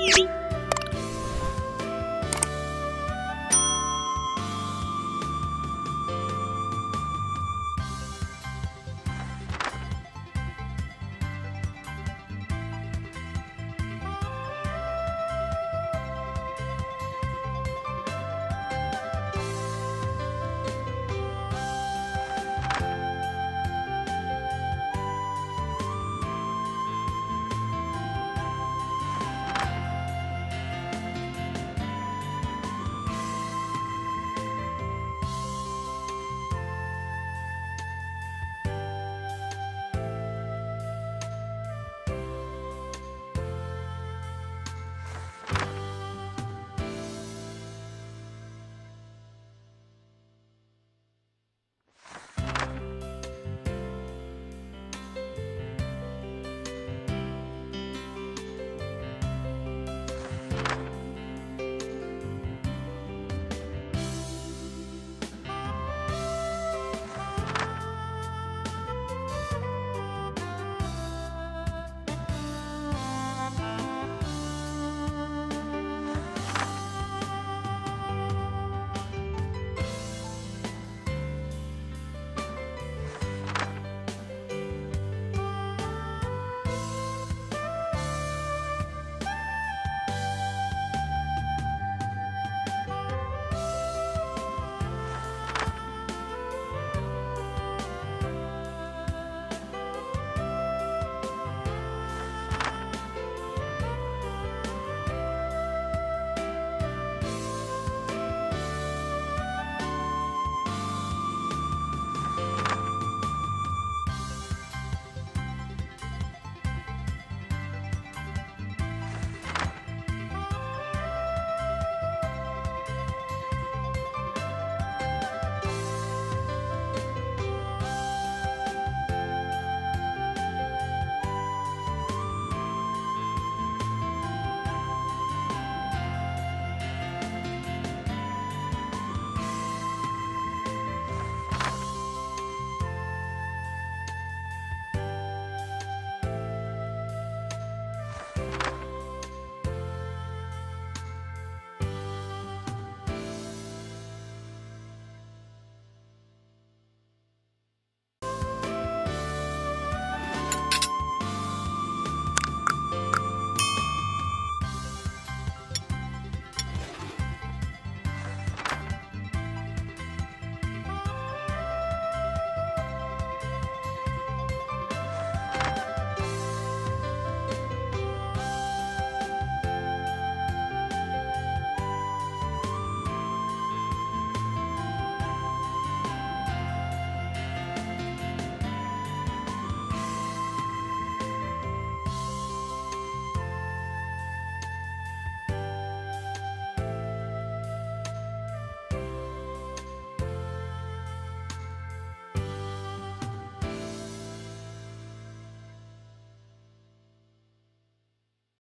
Beep.